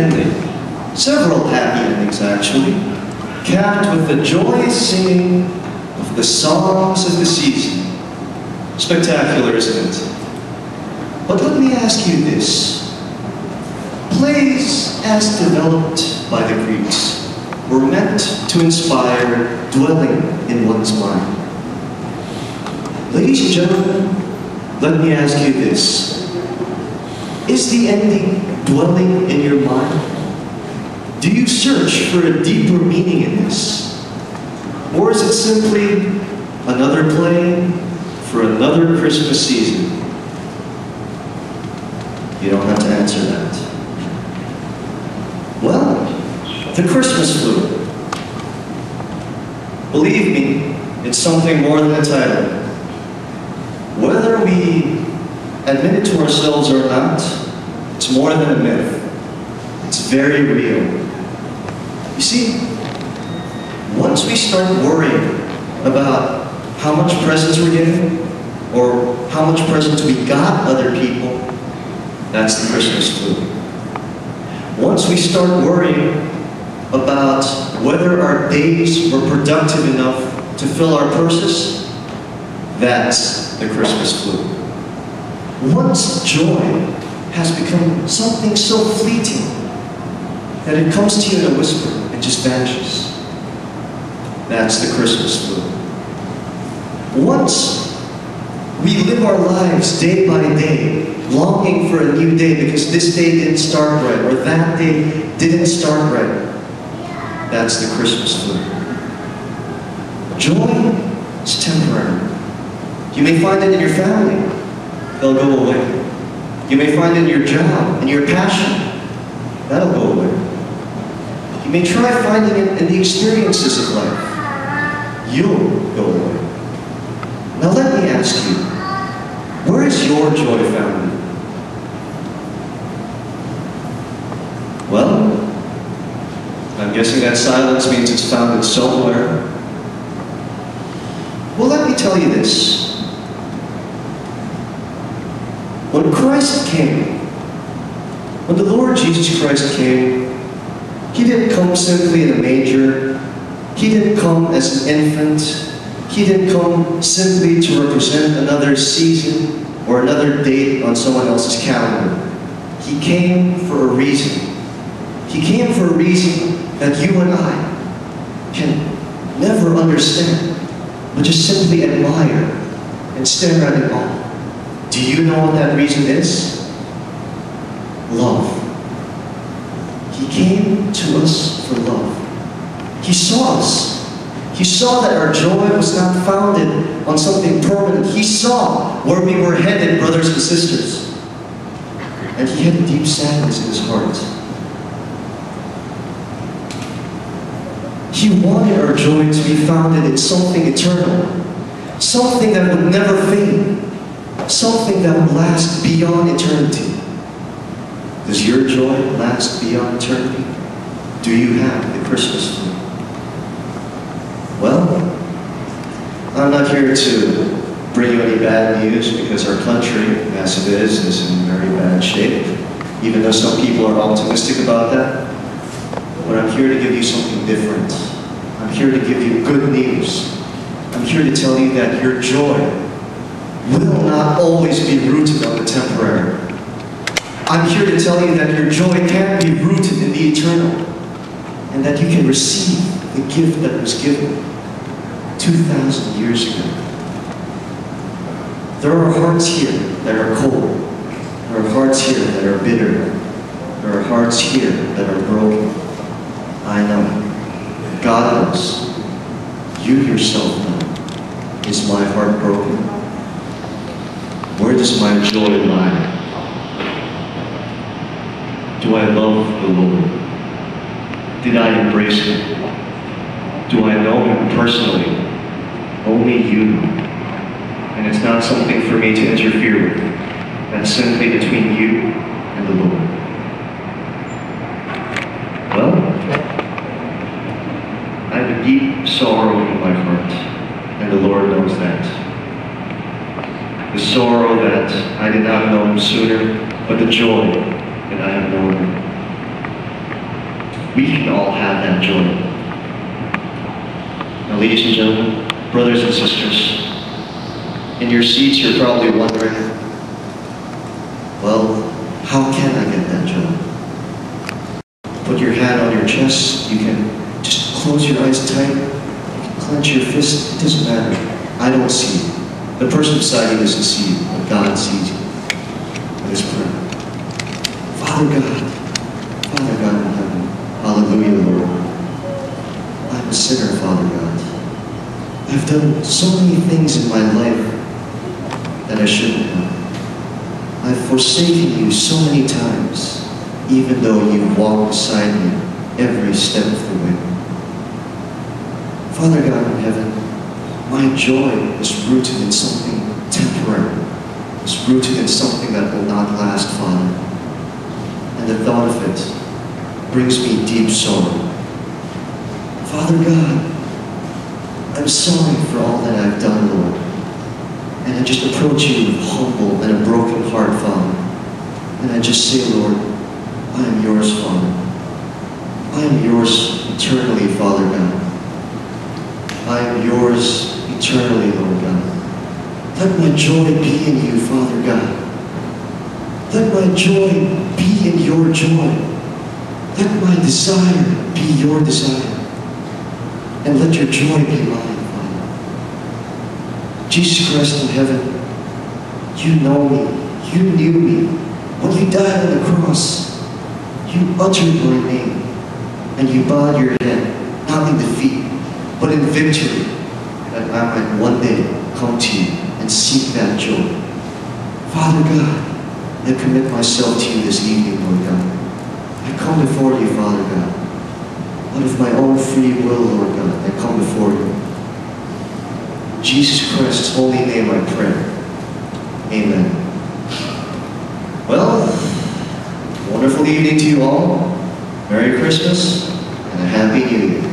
ending, several happy endings actually, capped with the joyous singing of the songs of the season. Spectacular, isn't it? But let me ask you this. Plays as developed by the Greeks were meant to inspire dwelling in one's mind. Ladies and gentlemen, let me ask you this. Is the ending dwelling in your mind? Do you search for a deeper meaning in this? Or is it simply another play for another Christmas season? You don't have to answer that. Well, the Christmas flu. Believe me, it's something more than a title. Whether we admit it to ourselves or not, it's more than a myth. It's very real. You see, once we start worrying about how much presents we're getting, or how much presents we got other people, that's the Christmas flu. Once we start worrying about whether our days were productive enough to fill our purses, that's the Christmas flu. Once joy has become something so fleeting that it comes to you in a whisper and just vanishes, that's the Christmas flu. Once we live our lives day by day, longing for a new day because this day didn't start right or that day didn't start right. That's the Christmas flu. Joy is temporary. You may find it in your family. They'll go away. You may find in your job, in your passion. That'll go away. You may try finding it in the experiences of life. You'll go away. Now let me ask you, where is your joy found? Well, I'm guessing that silence means it's founded somewhere. Well, let me tell you this. When Christ came, when the Lord Jesus Christ came, He didn't come simply in a manger. He didn't come as an infant. He didn't come simply to represent another season or another date on someone else's calendar. He came for a reason. He came for a reason that you and I can never understand, but just simply admire and stare at in awe. Do you know what that reason is? Love. He came to us for love. He saw us. He saw that our joy was not founded on something permanent. He saw where we were headed, brothers and sisters. And he had a deep sadness in his heart. He wanted our joy to be founded in something eternal, something that would never fade, something that would last beyond eternity. Does your joy last beyond eternity? Do you have the Christmas tree? Well, I'm not here to bring you any bad news because our country, as it is, is in very bad shape, even though some people are optimistic about that. But I'm here to give you something different. I'm here to give you good news. I'm here to tell you that your joy will not always be rooted on the temporary. I'm here to tell you that your joy can be rooted in the eternal and that you can receive the gift that was given 2,000 years ago. There are hearts here that are cold. There are hearts here that are bitter. There are hearts here that are broken. I know. God knows. You yourself know. Is my heart broken? Where does my joy lie? Do I love the Lord? Did I embrace Him? Do I know Him personally? Only you know. And it's not something for me to interfere with. That's simply between you and the Lord. Well, I have a deep sorrow in my heart, and the Lord knows that. The sorrow that I did not know Him sooner, but the joy that I have known Him. we can all have that joy. Now, ladies and gentlemen, brothers and sisters, in your seats, you're probably wondering, well, how can I get that joy? Put your hand on your chest. You can just close your eyes tight. You can clench your fist. It doesn't matter. I don't see you. The person beside you doesn't see you, but God sees you. Let us pray. Father God, Father God in heaven, hallelujah, Lord. I'm a sinner, Father God. I've done so many things in my life that I shouldn't have. I've forsaken you so many times, even though you've walked beside me every step of the way. Father God in heaven, my joy is rooted in something temporary. It's rooted in something that will not last, Father. And the thought of it brings me deep sorrow. Father God, I'm sorry for all that I've done, Lord. And I just approach you with humble and a broken heart, Father. And I just say, Lord, I am yours, Father. I am yours eternally, Father God. I am yours eternally, Lord God. Let my joy be in you, Father God. Let my joy be in your joy. Let my desire be your desire. And let your joy be mine, Father. Jesus Christ in heaven, you know me. You knew me. When you died on the cross, you uttered my name. And you bowed your head, not in defeat, but in victory, that I might one day come to you and seek that joy. Father God, I commit myself to you this evening, Lord God. I come before you, Father God. Out of my own free will, Lord God, I come before you. Jesus Christ's holy name I pray. Amen. Well, wonderful evening to you all. Merry Christmas and a Happy New Year.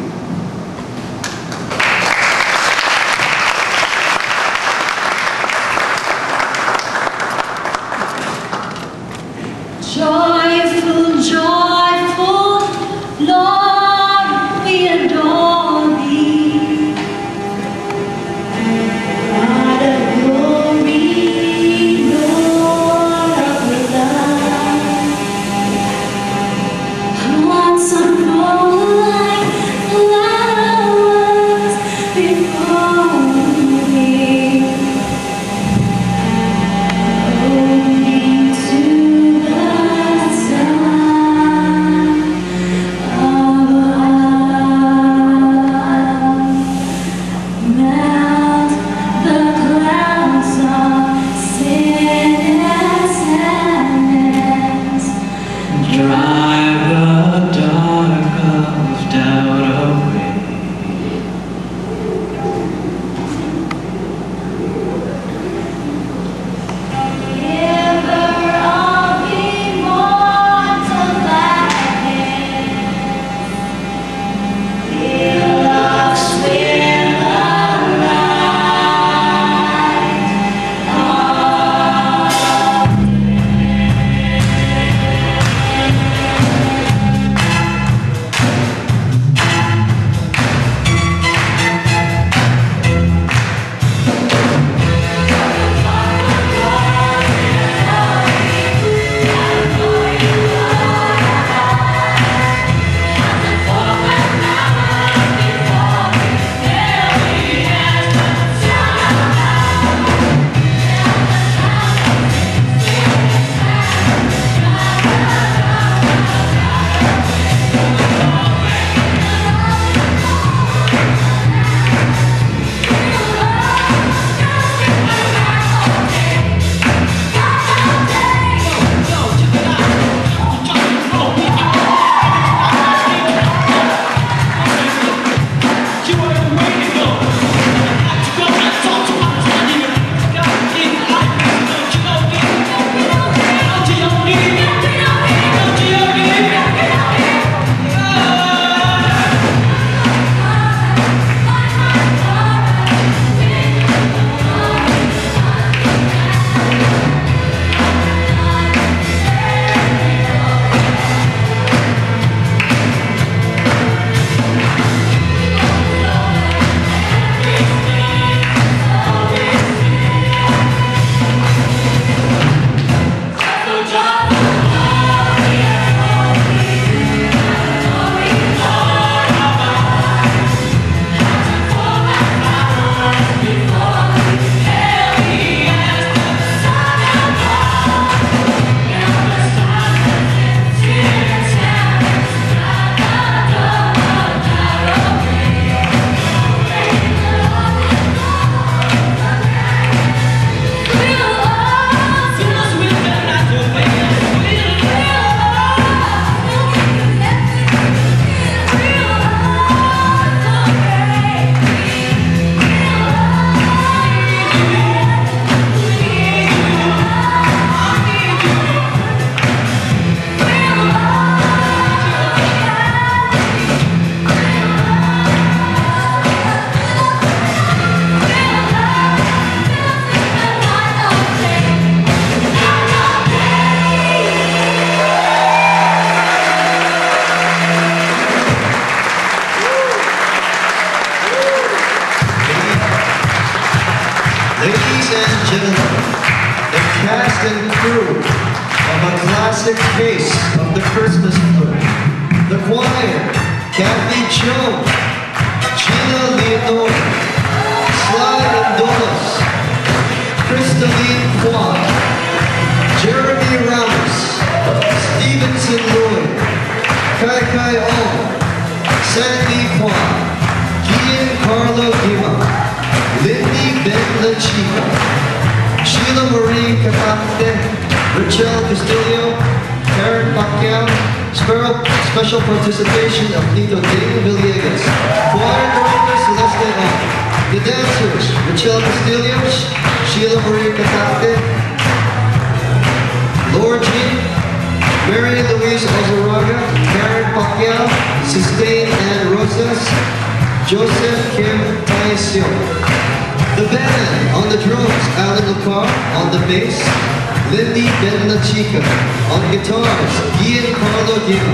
Marie Capante, Rachel Castillo, Karen Pacquiao, Sparrow- special participation of Tito Dave Villegas, choir director Celeste Ong, the dancers Rachel Castillo, Sheila Marie Capante, Laura Jean, Mary Louise Ozaraga, Karen Pacquiao, Sustain and Rosas, Joseph Kim Taisio. The band on the drums, Alan Lucar on the bass, Lindy Ben Chica on guitars, Ian Carlo Gil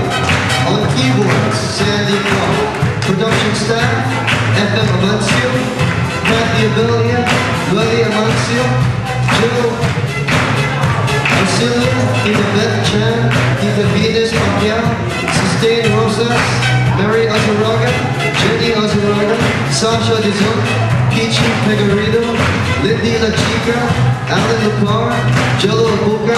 on keyboards, Sandy Clark. Production staff, FM Amancio, Kathy Abelia, Willie Amancio, Joe Auxilio, Tita Beth Chan, Tita Venus Pacquiao, Sustain Rosas, Mary Azaraga, Jenny Azaraga, Sasha Dizon, Peachy Pegorino, Lindy La Chica, Alan Lepar, Jello Abuka,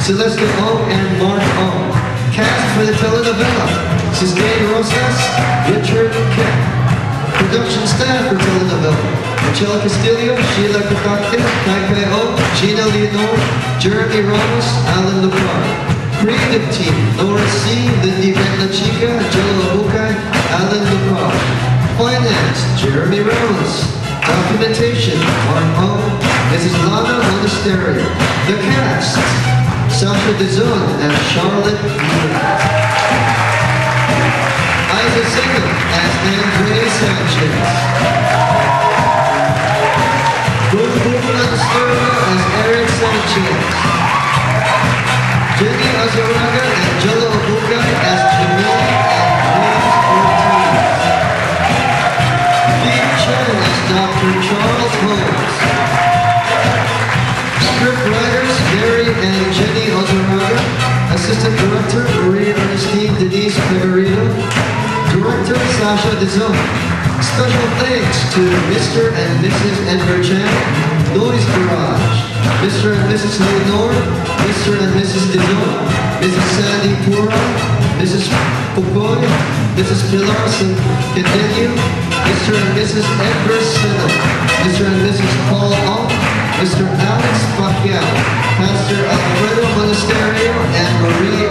Celeste Ong, and Mark Ong. Cast for the telenovela, Sustain Rosas, Richard Kemp. Production staff for telenovela. Michelle Castillo, Sheila Kakakte, Kai O, Gina Leonor, Jeremy Ramos, Alan Lepar. Creative team, Nora C, Lindy Ventla Chica, Joe Labucay, Alan Lepar. Finance, Jeremy Ramos. Documentation, Mark O, Mrs. Lana Monasterio. The stereo. The cast, Sasha Dizon and Charlotte. Director Maria Ernestine Denise Pegarino. Director Sasha Dizon. Special thanks to Mr. and Mrs. Edgar Chan, Noise Garage, Mr. and Mrs. Leonore, Mr. and Mrs. Dizon, Mrs. Sandy Pura, Mrs. Popoy, Mrs. Pilar Continue, Mr. and Mrs. Edgar Sinna, Mr. and Mrs. Paul Ong, Mr. Alex Pacquiao, Pastor Alfredo Monasterio, and School.